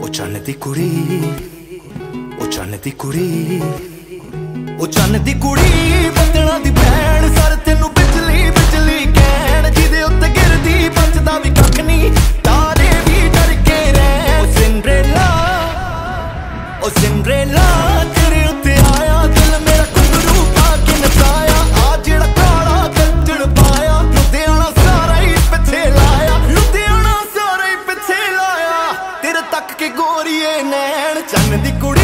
ਉਹ ਚੰਨ ਦੀ ਕੁੜੀ ਉਹ ਚੰਨ ਦੀ ਕੁੜੀ ਉਹ ਚੰਨ ਦੀ ਕੁੜੀ, ਬੱਦਲਾਂ ਦੀ ਭੈਣ, ਸਰ ਤੈਨੂੰ ਬਿਜਲੀ ਬਿਜਲੀ ਕਹਿਣ, ਜਿਹਦੇ ਉੱਤੇ ਗਿਰਦੀ ਬਚਦਾ ਵੀ ਕੱਖ ਨਹੀਂ, ਤਾਰੇ ਵੀ ਡਰ ਕੇ ਰਹਿ। ਉਹ ਸਿੰਡਰੇਲਾ ਉਹ ਸਿੰਡਰੇਲਾ ਕੇ ਗੋਰੀਏ ਨੈਣ ਚੰਨ ਦੀ ਕੁੜੀ